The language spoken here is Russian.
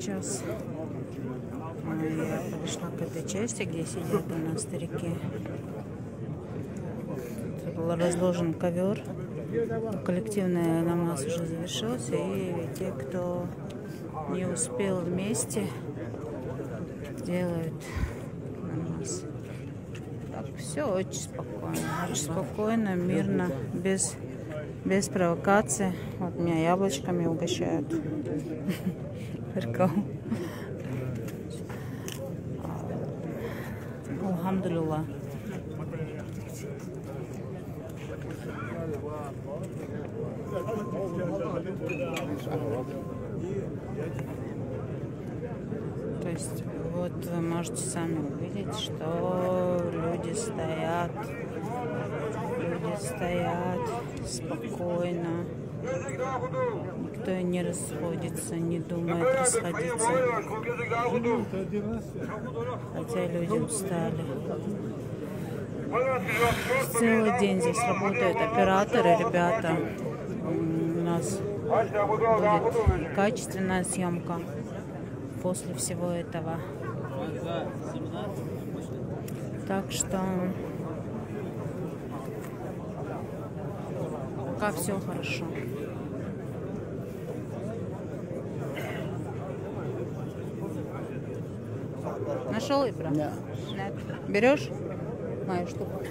сейчас э, я пришла к этой части, где сидят у нас старики. Тут был разложен ковер. Коллективный намаз уже завершился. И те, кто не успел вместе, делают намаз. Так, все очень спокойно. Очень спокойно, мирно, без, без провокации. Вот меня яблочками угощают. Прикол. Алхамдулилlah. То есть вот вы можете сами увидеть, что люди стоят, люди стоят спокойно, никто не расходится, не думает расходиться, хотя люди устали. Целый день здесь работают операторы, ребята. У нас будет качественная съемка после всего этого. Так что пока все хорошо. Нашел Ибра? Нет. Нет. Берешь мою штуку?